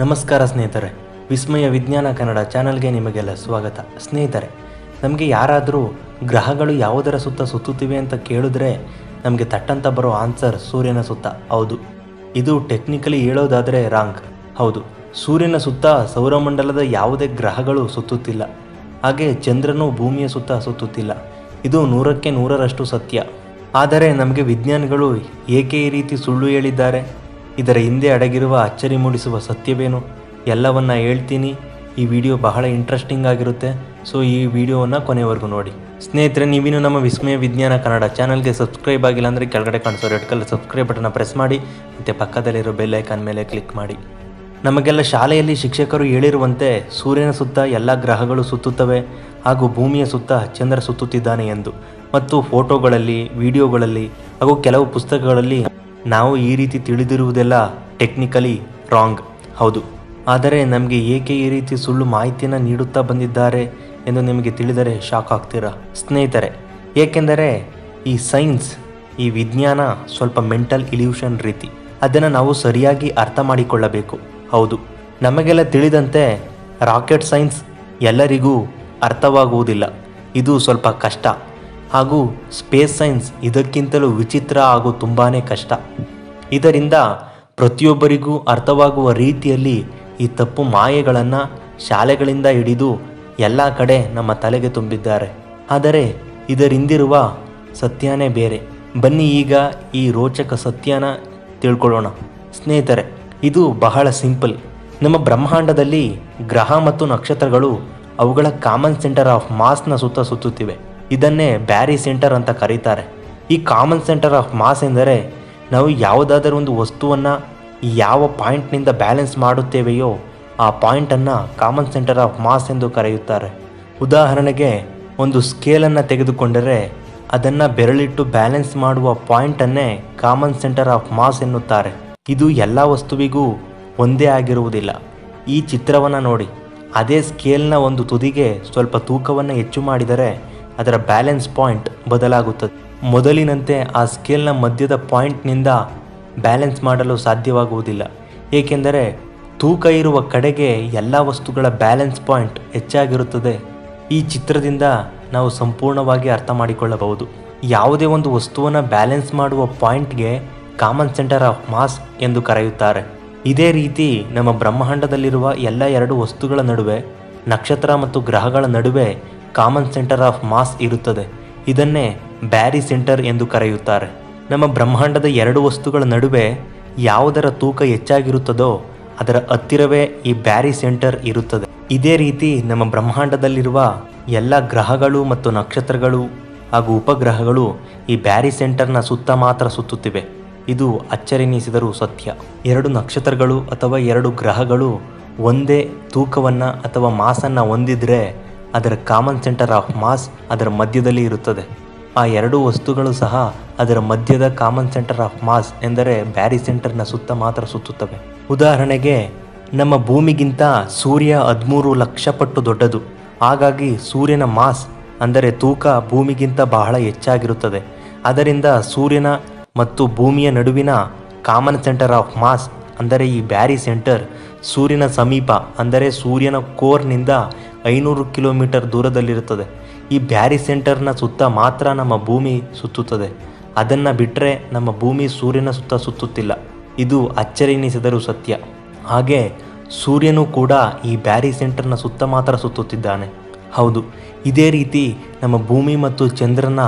ನಮಸ್ಕಾರ ಸ್ನೇಹಿತರೆ. ವಿಸ್ಮಯ ವಿಜ್ಞಾನ ಕನ್ನಡ ಚಾನಲ್ಗೆ ನಿಮಗೆಲ್ಲ ಸ್ವಾಗತ. ಸ್ನೇಹಿತರೆ, ನಮಗೆ ಯಾರಾದರೂ ಗ್ರಹಗಳು ಯಾವುದರ ಸುತ್ತ ಸುತ್ತುತ್ತಿವೆ ಅಂತ ಕೇಳಿದ್ರೆ ನಮಗೆ ತಟ್ಟಂತ ಬರೋ ಆನ್ಸರ್ ಸೂರ್ಯನ ಸುತ್ತ. ಹೌದು. ಇದು ಟೆಕ್ನಿಕಲಿ ಹೇಳೋದಾದರೆ ರಾಂಗ್. ಹೌದು. ಸೂರ್ಯನ ಸುತ್ತ ಸೌರಮಂಡಲದ ಯಾವುದೇ ಗ್ರಹಗಳು ಸುತ್ತುತ್ತಿಲ್ಲ. ಹಾಗೆ ಚಂದ್ರನು ಭೂಮಿಯ ಸುತ್ತ ಸುತ್ತುತ್ತಿಲ್ಲ. ಇದು ನೂರಕ್ಕೆ ನೂರರಷ್ಟು ಸತ್ಯ. ಆದರೆ ನಮಗೆ ವಿಜ್ಞಾನಿಗಳು ಏಕೆ ಈ ರೀತಿ ಸುಳ್ಳು ಹೇಳಿದ್ದಾರೆ? ಇದರ ಹಿಂದೆ ಅಡಗಿರುವ ಅಚ್ಚರಿ ಮೂಡಿಸುವ ಸತ್ಯವೇನು? ಎಲ್ಲವನ್ನ ಹೇಳ್ತೀನಿ. ಈ ವಿಡಿಯೋ ಬಹಳ ಇಂಟ್ರೆಸ್ಟಿಂಗ್ ಆಗಿರುತ್ತೆ. ಸೊ ಈ ವಿಡಿಯೋವನ್ನು ಕೊನೆವರೆಗೂ ನೋಡಿ. ಸ್ನೇಹಿತರೆ, ನೀವಿನ್ನು ನಮ್ಮ ವಿಸ್ಮಯ ವಿಜ್ಞಾನ ಕನ್ನಡ ಚಾನಲ್ಗೆ ಸಬ್ಸ್ಕ್ರೈಬ್ ಆಗಿಲ್ಲ ಅಂದರೆ ಕೆಳಗಡೆ ಕಾಣಿಸೋ ರೆಡ್ ಕಲರ್ ಸಬ್ಸ್ಕ್ರೈಬ್ ಬಟನ್ನ ಪ್ರೆಸ್ ಮಾಡಿ, ಮತ್ತು ಪಕ್ಕದಲ್ಲಿರೋ ಬೆಲ್ ಐಕಾನ್ ಮೇಲೆ ಕ್ಲಿಕ್ ಮಾಡಿ. ನಮಗೆಲ್ಲ ಶಾಲೆಯಲ್ಲಿ ಶಿಕ್ಷಕರು ಹೇಳಿರುವಂತೆ, ಸೂರ್ಯನ ಸುತ್ತ ಎಲ್ಲ ಗ್ರಹಗಳು ಸುತ್ತುತ್ತವೆ, ಹಾಗೂ ಭೂಮಿಯ ಸುತ್ತ ಚಂದ್ರ ಸುತ್ತುತ್ತಿದ್ದಾನೆ ಎಂದು. ಮತ್ತು ಫೋಟೋಗಳಲ್ಲಿ ವಿಡಿಯೋಗಳಲ್ಲಿ ಹಾಗೂ ಕೆಲವು ಪುಸ್ತಕಗಳಲ್ಲಿ ನಾವು ಈ ರೀತಿ ತಿಳಿದಿರುವುದೆಲ್ಲ ಟೆಕ್ನಿಕಲಿ ರಾಂಗ್ ಹೌದು. ಆದರೆ ನಮಗೆ ಏಕೆ ಈ ರೀತಿ ಸುಳ್ಳು ಮಾಹಿತಿಯನ್ನು ನೀಡುತ್ತಾ ಬಂದಿದ್ದಾರೆ ಎಂದು ನಿಮಗೆ ತಿಳಿದರೆ ಶಾಕ್ ಆಗ್ತೀರಾ? ಸ್ನೇಹಿತರೆ, ಏಕೆಂದರೆ ಈ ಸೈನ್ಸ್ ಈ ವಿಜ್ಞಾನ ಸ್ವಲ್ಪ ಮೆಂಟಲ್ ಇಲ್ಯೂಷನ್ ರೀತಿ. ಅದನ್ನು ನಾವು ಸರಿಯಾಗಿ ಅರ್ಥ ಮಾಡಿಕೊಳ್ಳಬೇಕು. ಹೌದು. ನಮಗೆಲ್ಲ ತಿಳಿದಂತೆ ರಾಕೆಟ್ ಸೈನ್ಸ್ ಎಲ್ಲರಿಗೂ ಅರ್ಥವಾಗುವುದಿಲ್ಲ. ಇದು ಸ್ವಲ್ಪ ಕಷ್ಟ. ಹಾಗೂ ಸ್ಪೇಸ್ ಸೈನ್ಸ್ ಇದಕ್ಕಿಂತಲೂ ವಿಚಿತ್ರ ಹಾಗೂ ತುಂಬಾ ಕಷ್ಟ. ಇದರಿಂದ ಪ್ರತಿಯೊಬ್ಬರಿಗೂ ಅರ್ಥವಾಗುವ ರೀತಿಯಲ್ಲಿ ಈ ತಪ್ಪು ಮಾಯೆಗಳನ್ನು ಶಾಲೆಗಳಿಂದ ಹಿಡಿದು ಎಲ್ಲ ಕಡೆ ನಮ್ಮ ತಲೆಗೆ ತುಂಬಿದ್ದಾರೆ. ಆದರೆ ಇದರಿಂದಿರುವ ಸತ್ಯನೇ ಬೇರೆ. ಬನ್ನಿ ಈಗ ಈ ರೋಚಕ ಸತ್ಯನ ತಿಳ್ಕೊಳ್ಳೋಣ. ಸ್ನೇಹಿತರೆ, ಇದು ಬಹಳ ಸಿಂಪಲ್. ನಮ್ಮ ಬ್ರಹ್ಮಾಂಡದಲ್ಲಿ ಗ್ರಹ ಮತ್ತು ನಕ್ಷತ್ರಗಳು ಅವುಗಳ ಕಾಮನ್ ಸೆಂಟರ್ ಆಫ್ ಮಾಸ್ನ ಸುತ್ತ ಸುತ್ತುತ್ತಿವೆ. ಇದನ್ನೇ ಬ್ಯಾರಿ ಸೆಂಟರ್ ಅಂತ ಕರೀತಾರೆ. ಈ ಕಾಮನ್ ಸೆಂಟರ್ ಆಫ್ ಮಾಸ್ ಎಂದರೆ ನಾವು ಯಾವುದಾದರೂ ಒಂದು ವಸ್ತುವನ್ನು ಯಾವ ಪಾಯಿಂಟ್ನಿಂದ ಬ್ಯಾಲೆನ್ಸ್ ಮಾಡುತ್ತೇವೆಯೋ ಆ ಪಾಯಿಂಟನ್ನು ಕಾಮನ್ ಸೆಂಟರ್ ಆಫ್ ಮಾಸ್ ಎಂದು ಕರೆಯುತ್ತಾರೆ. ಉದಾಹರಣೆಗೆ ಒಂದು ಸ್ಕೇಲನ್ನು ತೆಗೆದುಕೊಂಡರೆ ಅದನ್ನು ಬೆರಳಿಟ್ಟು ಬ್ಯಾಲೆನ್ಸ್ ಮಾಡುವ ಪಾಯಿಂಟನ್ನೇ ಕಾಮನ್ ಸೆಂಟರ್ ಆಫ್ ಮಾಸ್ ಎನ್ನುತ್ತಾರೆ. ಇದು ಎಲ್ಲ ವಸ್ತುವಿಗೂ ಒಂದೇ ಆಗಿರುವುದಿಲ್ಲ. ಈ ಚಿತ್ರವನ್ನು ನೋಡಿ. ಅದೇ ಸ್ಕೇಲ್ನ ಒಂದು ತುದಿಗೆ ಸ್ವಲ್ಪ ತೂಕವನ್ನು ಹೆಚ್ಚು ಮಾಡಿದರೆ ಅದರ ಬ್ಯಾಲೆನ್ಸ್ ಪಾಯಿಂಟ್ ಬದಲಾಗುತ್ತದೆ. ಮೊದಲಿನಂತೆ ಆ ಸ್ಕೇಲ್ನ ಮಧ್ಯದ ಪಾಯಿಂಟ್ನಿಂದ ಬ್ಯಾಲೆನ್ಸ್ ಮಾಡಲು ಸಾಧ್ಯವಾಗುವುದಿಲ್ಲ. ಏಕೆಂದರೆ ತೂಕ ಇರುವ ಕಡೆಗೆ ಎಲ್ಲ ವಸ್ತುಗಳ ಬ್ಯಾಲೆನ್ಸ್ ಪಾಯಿಂಟ್ ಹೆಚ್ಚಾಗಿರುತ್ತದೆ. ಈ ಚಿತ್ರದಿಂದ ನಾವು ಸಂಪೂರ್ಣವಾಗಿ ಅರ್ಥ ಮಾಡಿಕೊಳ್ಳಬಹುದು. ಯಾವುದೇ ಒಂದು ವಸ್ತುವನ್ನು ಬ್ಯಾಲೆನ್ಸ್ ಮಾಡುವ ಪಾಯಿಂಟ್ಗೆ ಕಾಮನ್ ಸೆಂಟರ್ ಆಫ್ ಮಾಸ್ ಎಂದು ಕರೆಯುತ್ತಾರೆ. ಇದೇ ರೀತಿ ನಮ್ಮ ಬ್ರಹ್ಮಾಂಡದಲ್ಲಿರುವ ಎಲ್ಲ ಎರಡು ವಸ್ತುಗಳ ನಡುವೆ ನಕ್ಷತ್ರ ಮತ್ತು ಗ್ರಹಗಳ ನಡುವೆ ಕಾಮನ್ ಸೆಂಟರ್ ಆಫ್ ಮಾಸ್ ಇರುತ್ತದೆ. ಇದನ್ನೇ ಬ್ಯಾರಿ ಸೆಂಟರ್ ಎಂದು ಕರೆಯುತ್ತಾರೆ. ನಮ್ಮ ಬ್ರಹ್ಮಾಂಡದ ಎರಡು ವಸ್ತುಗಳ ನಡುವೆ ಯಾವುದರ ತೂಕ ಹೆಚ್ಚಾಗಿರುತ್ತದೋ ಅದರ ಹತ್ತಿರವೇ ಈ ಬ್ಯಾರಿ ಸೆಂಟರ್ ಇರುತ್ತದೆ. ಇದೇ ರೀತಿ ನಮ್ಮ ಬ್ರಹ್ಮಾಂಡದಲ್ಲಿರುವ ಎಲ್ಲ ಗ್ರಹಗಳು ಮತ್ತು ನಕ್ಷತ್ರಗಳು ಹಾಗೂ ಉಪಗ್ರಹಗಳು ಈ ಬ್ಯಾರಿ ಸೆಂಟರ್ನ ಸುತ್ತ ಮಾತ್ರ ಸುತ್ತುತ್ತಿವೆ. ಇದು ಅಚ್ಚರಿನಿಸಿದರೂ ಸತ್ಯ. ಎರಡು ನಕ್ಷತ್ರಗಳು ಅಥವಾ ಎರಡು ಗ್ರಹಗಳು ಒಂದೇ ತೂಕವನ್ನು ಅಥವಾ ಮಾಸನ್ನು ಹೊಂದಿದ್ರೆ ಅದರ ಕಾಮನ್ ಸೆಂಟರ್ ಆಫ್ ಮಾಸ್ ಅದರ ಮಧ್ಯದಲ್ಲಿ ಇರುತ್ತದೆ. ಆ ಎರಡು ವಸ್ತುಗಳು ಸಹ ಅದರ ಮಧ್ಯದ ಕಾಮನ್ ಸೆಂಟರ್ ಆಫ್ ಮಾಸ್ ಎಂದರೆ ಬ್ಯಾರಿ ಸೆಂಟರ್ನ ಸುತ್ತ ಮಾತ್ರ ಸುತ್ತುತ್ತವೆ. ಉದಾಹರಣೆಗೆ, ನಮ್ಮ ಭೂಮಿಗಿಂತ ಸೂರ್ಯ ಹದಿಮೂರು ಲಕ್ಷ ಪಟ್ಟು ದೊಡ್ಡದು. ಹಾಗಾಗಿ ಸೂರ್ಯನ ಮಾಸ್ ಅಂದರೆ ತೂಕ ಭೂಮಿಗಿಂತ ಬಹಳ ಹೆಚ್ಚಾಗಿರುತ್ತದೆ. ಅದರಿಂದ ಸೂರ್ಯನ ಮತ್ತು ಭೂಮಿಯ ನಡುವಿನ ಕಾಮನ್ ಸೆಂಟರ್ ಆಫ್ ಮಾಸ್ ಅಂದರೆ ಈ ಬ್ಯಾರಿ ಸೆಂಟರ್ ಸೂರ್ಯನ ಸಮೀಪ, ಅಂದರೆ ಸೂರ್ಯನ ಕೋರ್ನಿಂದ ಐನೂರು ಕಿಲೋಮೀಟರ್ ದೂರದಲ್ಲಿರುತ್ತದೆ. ಈ ಬ್ಯಾರಿ ಸೆಂಟರ್ನ ಸುತ್ತ ಮಾತ್ರ ನಮ್ಮ ಭೂಮಿ ಸುತ್ತುತ್ತದೆ. ಅದನ್ನು ಬಿಟ್ಟರೆ ನಮ್ಮ ಭೂಮಿ ಸೂರ್ಯನ ಸುತ್ತ ಸುತ್ತುತ್ತಿಲ್ಲ. ಇದು ಅಚ್ಚರಿನಿಸಿದರೂ ಸತ್ಯ. ಹಾಗೆ ಸೂರ್ಯನು ಕೂಡ ಈ ಬ್ಯಾರಿ ಸೆಂಟರ್ನ ಸುತ್ತ ಮಾತ್ರ ಸುತ್ತುತ್ತಿದ್ದಾನೆ. ಹೌದು, ಇದೇ ರೀತಿ ನಮ್ಮ ಭೂಮಿ ಮತ್ತು ಚಂದ್ರನ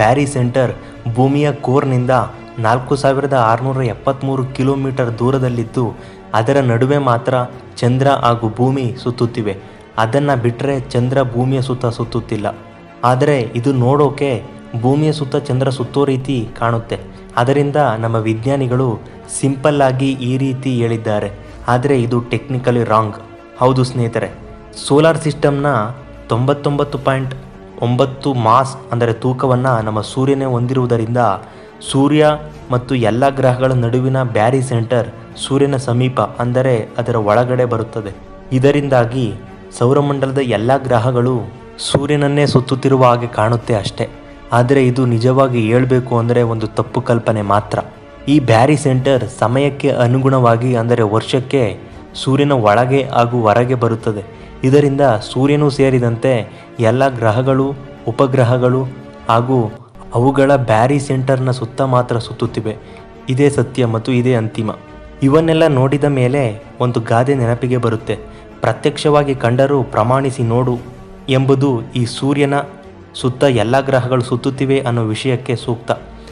ಬ್ಯಾರಿ ಸೆಂಟರ್ ಭೂಮಿಯ ಕೋರ್ನಿಂದ ನಾಲ್ಕು ಸಾವಿರದ ಆರುನೂರ ಎಪ್ಪತ್ತ್ಮೂರು ಕಿಲೋಮೀಟರ್ ದೂರದಲ್ಲಿದ್ದು ಅದರ ನಡುವೆ ಮಾತ್ರ ಚಂದ್ರ ಹಾಗೂ ಭೂಮಿ ಸುತ್ತುತ್ತಿವೆ. ಅದನ್ನು ಬಿಟ್ಟರೆ ಚಂದ್ರ ಭೂಮಿಯ ಸುತ್ತ ಸುತ್ತುತ್ತಿಲ್ಲ. ಆದರೆ ಇದು ನೋಡೋಕೆ ಭೂಮಿಯ ಸುತ್ತ ಚಂದ್ರ ಸುತ್ತೋ ರೀತಿ ಕಾಣುತ್ತೆ. ಅದರಿಂದ ನಮ್ಮ ವಿಜ್ಞಾನಿಗಳು ಸಿಂಪಲ್ ಆಗಿ ಈ ರೀತಿ ಹೇಳಿದ್ದಾರೆ. ಆದರೆ ಇದು ಟೆಕ್ನಿಕಲಿ ರಾಂಗ್. ಹೌದು ಸ್ನೇಹಿತರೆ, ಸೋಲಾರ್ ಸಿಸ್ಟಮ್ನ ತೊಂಬತ್ತೊಂಬತ್ತು ಪಾಯಿಂಟ್ ಒಂಬತ್ತು ಮಾಸ್, ಅಂದರೆ ತೂಕವನ್ನು ನಮ್ಮ ಸೂರ್ಯನೇ ಹೊಂದಿರುವುದರಿಂದ ಸೂರ್ಯ ಮತ್ತು ಎಲ್ಲ ಗ್ರಹಗಳ ನಡುವಿನ ಬ್ಯಾರಿ ಸೆಂಟರ್ ಸೂರ್ಯನ ಸಮೀಪ, ಅಂದರೆ ಅದರ ಒಳಗಡೆ ಬರುತ್ತದೆ. ಇದರಿಂದಾಗಿ ಸೌರಮಂಡಲದ ಎಲ್ಲ ಗ್ರಹಗಳು ಸೂರ್ಯನನ್ನೇ ಸುತ್ತುತ್ತಿರುವ ಹಾಗೆ ಕಾಣುತ್ತೆ ಅಷ್ಟೇ. ಆದರೆ ಇದು ನಿಜವಾಗಿ ಹೇಳಬೇಕು ಅಂದರೆ ಒಂದು ತಪ್ಪು ಕಲ್ಪನೆ ಮಾತ್ರ. ಈ ಬ್ಯಾರಿ ಸೆಂಟರ್ ಸಮಯಕ್ಕೆ ಅನುಗುಣವಾಗಿ, ಅಂದರೆ ವರ್ಷಕ್ಕೆ ಸೂರ್ಯನ ಒಳಗೆ ಹಾಗೂ ಹೊರಗೆ ಬರುತ್ತದೆ. ಇದರಿಂದ ಸೂರ್ಯನೂ ಸೇರಿದಂತೆ ಎಲ್ಲ ಗ್ರಹಗಳು, ಉಪಗ್ರಹಗಳು ಹಾಗೂ ಅವುಗಳ ಬ್ಯಾರಿ ಸೆಂಟರ್ನ ಸುತ್ತ ಮಾತ್ರ ಸುತ್ತುತ್ತಿವೆ. ಇದೇ ಸತ್ಯ ಮತ್ತು ಇದೇ ಅಂತಿಮ. ಇವನ್ನೆಲ್ಲ ನೋಡಿದ ಮೇಲೆ ಒಂದು ಗಾದೆ ನೆನಪಿಗೆ ಬರುತ್ತೆ. ಪ್ರತ್ಯಕ್ಷವಾಗಿ ಕಂಡರೂ ಪ್ರಮಾಣಿಸಿ ನೋಡು ಎಂಬುದು ಈ ಸೂರ್ಯನ ಸುತ್ತ ಎಲ್ಲ ಗ್ರಹಗಳು ಸುತ್ತುತ್ತಿವೆ ಅನ್ನೋ ವಿಷಯಕ್ಕೆ ಸೂಕ್ತ.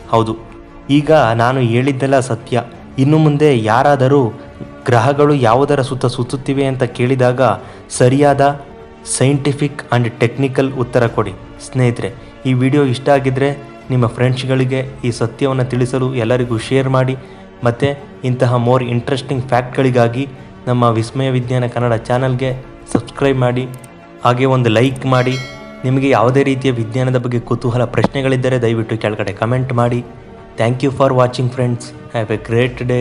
ಹೌದು. ಈಗ ನಾನು ಹೇಳಿದ್ದೆಲ್ಲ ಸತ್ಯ. ಇನ್ನು ಮುಂದೆ ಯಾರಾದರೂ ಗ್ರಹಗಳು ಯಾವುದರ ಸುತ್ತ ಸುತ್ತುತ್ತಿವೆ ಅಂತ ಕೇಳಿದಾಗ ಸರಿಯಾದ ಸೈಂಟಿಫಿಕ್ ಆ್ಯಂಡ್ ಟೆಕ್ನಿಕಲ್ ಉತ್ತರ ಕೊಡಿ. ಸ್ನೇಹಿತರೆ, ಈ ವಿಡಿಯೋ ಇಷ್ಟ ಆಗಿದ್ದರೆ ನಿಮ್ಮ ಫ್ರೆಂಡ್ಸ್ಗಳಿಗೆ ಈ ಸತ್ಯವನ್ನು ತಿಳಿಸಲು ಎಲ್ಲರಿಗೂ ಶೇರ್ ಮಾಡಿ ಮತ್ತು ಇಂತಹ ಮೋರ್ ಇಂಟ್ರೆಸ್ಟಿಂಗ್ ಫ್ಯಾಕ್ಟ್ಗಳಿಗಾಗಿ ನಮ್ಮ ವಿಸ್ಮಯ ವಿಜ್ಞಾನ ಕನ್ನಡ ಚಾನಲ್ಗೆ ಸಬ್ಸ್ಕ್ರೈಬ್ ಮಾಡಿ, ಹಾಗೆ ಒಂದು ಲೈಕ್ ಮಾಡಿ. ನಿಮಗೆ ಯಾವುದೇ ರೀತಿಯ ವಿಜ್ಞಾನದ ಬಗ್ಗೆ ಕುತೂಹಲ, ಪ್ರಶ್ನೆಗಳಿದ್ದರೆ ದಯವಿಟ್ಟು ಕೆಳಗಡೆ ಕಮೆಂಟ್ ಮಾಡಿ. Thank you for watching friends have a great day